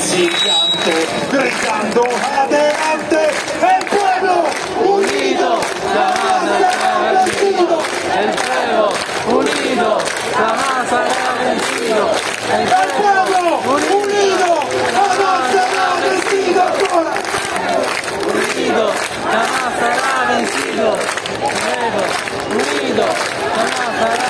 significante, gritando adelante, il pueblo! Unido jamás será vencido, il pueblo! Unido jamás será vencido, il pueblo! unido jamás será vencido, ancora, unido jamás será vencido, il pueblo! Unido jamás será vencido.